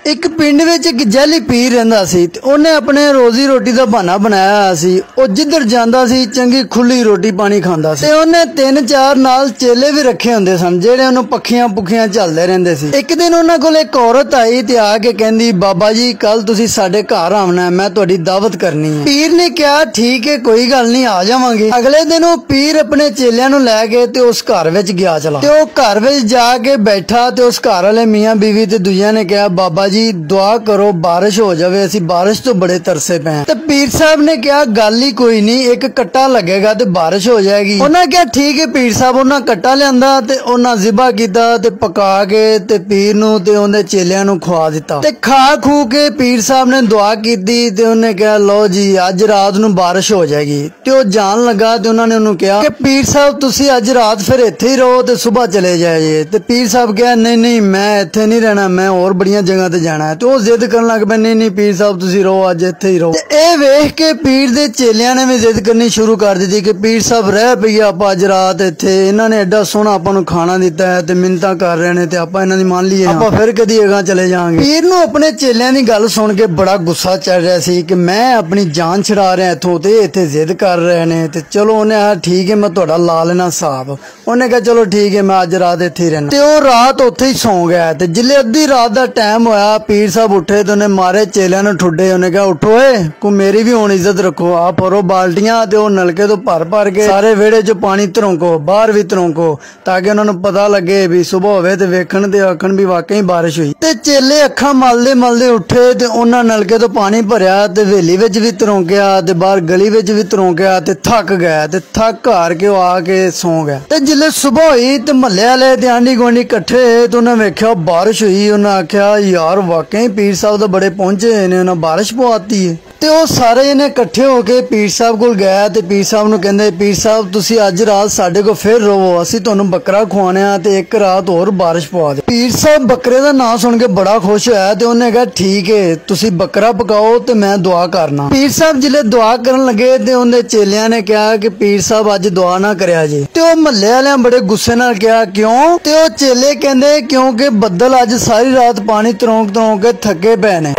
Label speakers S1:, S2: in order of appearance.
S1: ਇੱਕ ਪਿੰਡ ਵਿੱਚ ਇੱਕ ਜੈਲੀ ਪੀਰ ਰਹਿੰਦਾ ਸੀ ਤੇ ਉਹਨੇ ਆਪਣੇ ਰੋਜ਼ੀ ਰੋਟੀ ਦਾ ਬਹਾਨਾ ਬਣਾਇਆ ਹੋਇਆ ਸੀ ਉਹ ਜਿੱਧਰ ਜਾਂਦਾ ਸੀ ਚੰਗੀ ਖੁੱਲੀ ਰੋਟੀ ਪਾਣੀ ਖਾਂਦਾ ਸੀ ਤੇ ਉਹਨੇ ਤਿੰਨ ਚਾਰ ਨਾਲ ਚੇਲੇ ਵੀ ਰੱਖੇ ਹੁੰਦੇ ਸਨ ਜਿਹੜੇ ਉਹਨੂੰ ਪੱਖੀਆਂ ਪੁੱਖੀਆਂ ਚੱਲਦੇ ਰਹਿੰਦੇ ਸੀ ਇੱਕ ਦਿਨ ਉਹਨਾਂ ਕੋਲ ਇੱਕ ਔਰਤ ਆਈ ਤੇ ਆ ਕੇ ਕਹਿੰਦੀ ਬਾਬਾ ਜੀ ਕੱਲ ਤੁਸੀਂ ਸਾਡੇ ਘਰ ਆਉਣਾ ਹੈ, ਮੈਂ ਤੁਹਾਡੀ ਦਾਵਤ ਕਰਨੀ ਹੈ ਪੀਰ ਨੇ ਕਿਹਾ ਠੀਕ ਹੈ ਕੋਈ ਗੱਲ ਨਹੀਂ ਆ ਜਾਵਾਂਗੇ ਅਗਲੇ ਦਿਨ ਉਹ ਪੀਰ ਆਪਣੇ ਚੇਲਿਆਂ ਨੂੰ ਲੈ ਕੇ ਤੇ ਉਸ ਘਰ ਵਿੱਚ ਗਿਆ ਚਲਾ ਤੇ ਉਹ ਘਰ ਵਿੱਚ ਜਾ ਕੇ ਬੈਠਾ ਤੇ ਉਸ ਘਰ ਵਾਲੇ ਮੀਆਂ ਬੀਵੀ ਤੇ ਦੂਜਿਆਂ ਨੇ ਕਿਹਾ ਬਾਬਾ ਜੀ ਦੁਆ ਕਰੋ ਬਾਰਿਸ਼ ਹੋ ਜਾਵੇ ਅਸੀਂ ਬਾਰਿਸ਼ ਤੋਂ ਬੜੇ ਤਰਸੇ ਪਏ ਹਾਂ ਤੇ ਪੀਰ ਸਾਹਿਬ ਨੇ ਕਿਹਾ ਗੱਲ ਹੀ ਕੋਈ ਨਹੀਂ ਇੱਕ ਕੱਟਾ ਲੱਗੇਗਾ ਤੇ ਬਾਰਿਸ਼ ਹੋ ਜਾਏਗੀ ਉਹਨਾਂ ਕਿਹਾ ਠੀਕ ਹੈ ਪੀਰ ਸਾਹਿਬ ਉਹਨਾਂ ਕੱਟਾ ਲਿਆਂਦਾ ਤੇ ਉਹਨਾਂ ਜ਼ਿਬਾ ਕੀਤਾ ਤੇ ਪਕਾ ਕੇ ਤੇ ਪੀਰ ਨੂੰ ਤੇ ਉਹਦੇ ਚੇਲਿਆਂ ਨੂੰ ਖਵਾ ਦਿੱਤਾ ਤੇ ਖਾ ਖੂ ਕੇ ਪੀਰ ਸਾਹਿਬ ਨੇ ਦੁਆ ਕੀਤੀ ਤੇ ਉਹਨੇ ਕਿਹਾ ਲਓ ਜੀ ਅੱਜ ਰਾਤ ਨੂੰ ਬਾਰਿਸ਼ ਹੋ ਜਾਏਗੀ ਤੇ ਉਹ ਜਾਣ ਲੱਗਾ ਤੇ ਉਹਨਾਂ ਨੇ ਉਹਨੂੰ ਕਿਹਾ ਕਿ ਪੀਰ ਸਾਹਿਬ ਤੁਸੀਂ ਅੱਜ ਰਾਤ ਫਿਰ ਇੱਥੇ ਹੀ ਰਹੋ ਤੇ ਸਵੇਰ ਚਲੇ ਜਾਈਏ ਤੇ ਪੀਰ ਸਾਹਿਬ ਕਿਹਾ ਨਹੀਂ ਨਹੀਂ ਮੈਂ ਇੱਥੇ ਨਹੀਂ ਰਹਿਣਾ ਮੈਂ ਹੋਰ ਬੜੀਆਂ ਜਗ੍ਹਾ ਤੇ ਜਾਣਾ ਹੈ ਤੇ ਉਹ ਜ਼ਿੱਦ ਕਰਨ ਲੱਗ ਪਏ ਨਹੀਂ ਨਹੀਂ ਪੀਰ ਸਾਹਿਬ ਤੁਸੀਂ ਰਹੋ ਅੱਜ ਇੱਥੇ ਹੀ ਰਹੋ ਤੇ ਇਹ ਵੇਖ ਕੇ ਪੀਰ ਦੇ ਚੇਲਿਆਂ ਨੇ ਵੀ ਜ਼ਿੱਦ ਕਰਨੀ ਸ਼ੁਰੂ ਕਰ ਦਿੱਤੀ ਕਿ ਪੀਰ ਸਾਹਿਬ ਰਹਿ ਪਈਏ ਆਪਾਂ ਅੱਜ ਰਾਤ ਇੱਥੇ ਇਹਨਾਂ ਨੇ ਐਡਾ ਸੋਹਣਾ ਆਪਾਂ ਨੂੰ ਖਾਣਾ ਦਿੱਤਾ ਹੈ ਤੇ ਮਿੰਨਤਾਂ ਕਰ ਰਹੇ ਨੇ ਤੇ ਆਪਾਂ ਇਹਨਾਂ ਦੀ ਮੰਨ ਲਈਏ ਆਪਾਂ ਫਿਰ ਕਦੀ ਅਗਾਂ ਚਲੇ ਜਾਾਂਗੇ ਪੀਰ ਨੂੰ ਆਪਣੇ ਚੇਲਿਆਂ ਦੀ ਗੱਲ ਸੁਣ ਕੇ ਬੜਾ ਗੁੱਸਾ ਚੜ ਰਿਹਾ ਸੀ ਕਿ ਮੈਂ ਆਪਣੀ ਜਾਨ ਛਡਾ ਰਿਹਾ ਇੱਥੋਂ ਤੇ ਇੱਥੇ ਜ਼ਿੱਦ ਕਰ ਰਹੇ ਨੇ ਤੇ ਚਲੋ ਉਹਨੇ ਆ ਠੀਕ ਹੈ ਮੈਂ ਤੁਹਾਡਾ ਲਾ ਲੈਣਾ ਹਿਸਾਬ ਉਹਨੇ ਕਿਹਾ ਚਲੋ ਠੀਕ ਹੈ ਮੈਂ ਅੱਜ ਰਾਤ ਇੱਥੇ ਹੀ ਰਹਿਣਾ ਤੇ ਉਹ ਰਾਤ ਉੱਥੇ ਹੀ ਸੌਂ ਗਿਆ ਤੇ ਜਿੱਲੇ ਅੱਧੀ ਰਾਤ ਦਾ ਟਾਈਮ ਹੋਇਆ ਪੀਰ ਸਾਹਿਬ ਉੱਠੇ ਤੇ ਉਹਨੇ ਮਾਰੇ ਚੇਲਿਆਂ ਨੂੰ ਠੁੱਡੇ, ਉਹਨੇ ਕਿਹਾ, ਉਠੋ ਏ ਕੋ ਮੇਰੀ ਵੀ ਹੁਣ ਇੱਜ਼ਤ ਰੱਖੋ ਆ ਭਰੋ ਬਾਲਟੀਆਂ ਤੇ ਉਹ ਨਲਕੇ ਤੋਂ ਭਰ ਭਰ ਕੇ ਸਾਰੇ ਵਿਹੜੇ 'ਚ ਪਾਣੀ ਧਰੋਂਕੋ, ਬਾਹਰ ਵੀ ਧਰੋਂਕੋ, ਤਾਂ ਕਿ ਉਹਨਾਂ ਨੂੰ ਪਤਾ ਲੱਗੇ ਵੀ ਸਵੇਰ ਹੋਵੇ ਤੇ ਵੇਖਣ ਤੇ ਆਖਣ ਵੀ ਵਾਕਈ ਬਾਰਿਸ਼ ਹੋਈ। ਤੇ ਚੇਲੇ ਅੱਖਾਂ ਮਲਦੇ ਮਲਦੇ ਉੱਠੇ ਤੇ ਉਹਨਾਂ ਨਲਕੇ ਤੋਂ ਪਾਣੀ ਭਰਿਆ ਤੇ ਹਵੇਲੀ ਵਿੱਚ ਵੀ ਧਰੋਂਕਿਆ ਤੇ ਬਾਹਰ ਗਲੀ ਵਿੱਚ ਵੀ ਧਰੋਂਕਿਆ ਤੇ ਥੱਕ ਗਿਆ ਤੇ ਥੱਕ ਹਾਰ ਕੇ ਉਹ ਆ ਕੇ ਸੌਂ ਗਿਆ। ਤੇ ਜਿੱਲੇ ਸਵੇਰ ਹੋਈ ਤੇ ਮਹੱਲੇ ਵਾਲੇ ਤੇ ਆਂਢੀ ਗੁਆਂਢੀ ਇਕੱਠੇ ਤੇ ਉਹਨਾਂ ਵੇਖਿਆ ਬਾਰਿਸ਼ ਹੋਈ, ਉਹਨਾਂ ਆਖਿਆ, ਯਾਰ यार वाकई पीर साहब तो बड़े पहुँचे ने ना बारिश पवाती है। ਤੇ ਉਹ ਸਾਰੇ ਇਹਨੇ ਇਕੱਠੇ ਹੋ ਕੇ ਪੀਰ ਸਾਹਿਬ ਕੋਲ ਗਿਆ ਤੇ ਪੀਰ ਸਾਹਿਬ ਨੂੰ ਕਹਿੰਦੇ, ਪੀਰ ਸਾਹਿਬ, ਤੁਸੀਂ ਅੱਜ ਰਾਤ ਸਾਡੇ ਕੋਲ ਫਿਰ ਰਹੋ ਅਸੀਂ ਤੁਹਾਨੂੰ ਬੱਕਰਾ ਖਵਾਉਣਾ ਤੇ ਇੱਕ ਰਾਤ ਹੋਰ ਬਾਰਿਸ਼ ਪਵਾ ਦੇ ਪੀਰ ਸਾਹਿਬ ਬੱਕਰੇ ਦਾ ਨਾਂ ਸੁਣ ਕੇ ਬੜਾ ਖੁਸ਼ ਹੋਇਆ ਤੇ ਉਹਨੇ ਕਿਹਾ, ਠੀਕ ਹੈ ਤੁਸੀਂ ਬੱਕਰਾ ਪਕਾਓ ਤੇ ਮੈਂ ਦੁਆ ਕਰਨਾ। ਪੀਰ ਸਾਹਿਬ ਜਿਲੇ ਦੁਆ ਕਰਨ ਲੱਗੇ ਤੇ ਉਹਦੇ ਚੇਲਿਆਂ ਨੇ ਕਿਹਾ ਕਿ ਪੀਰ ਸਾਹਿਬ ਅੱਜ ਦੁਆ ਨਾ ਕਰਿਆ ਜੀ। ਤੇ ਉਹ ਮਹੱਲੇ ਵਾਲਿਆਂ ਬੜੇ ਗੁੱਸੇ ਨਾਲ ਕਿਹਾ, ਕਿਉਂ? ਤੇ ਉਹ ਚੇਲੇ ਕਹਿੰਦੇ, ਕਿਉਂਕਿ ਬੱਦਲ ਅੱਜ ਸਾਰੀ ਰਾਤ ਪਾਣੀ ਤਰੋਂਕ ਤਰੋਂਕ ਕੇ ਥੱਕੇ ਪਏ ਨੇ।